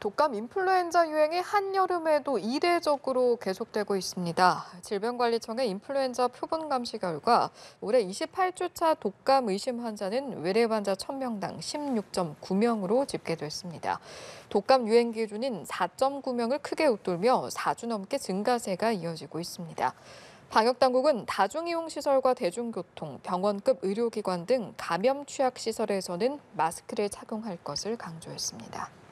독감 인플루엔자 유행이 한여름에도 이례적으로 계속되고 있습니다. 질병관리청의 인플루엔자 표본 감시 결과 올해 28주차 독감 의심 환자는 외래 환자 1000명당 16.9명으로 집계됐습니다. 독감 유행 기준인 4.9명을 크게 웃돌며 4주 넘게 증가세가 이어지고 있습니다. 방역당국은 다중이용시설과 대중교통, 병원급 의료기관 등 감염 취약 시설에서는 마스크를 착용할 것을 강조했습니다.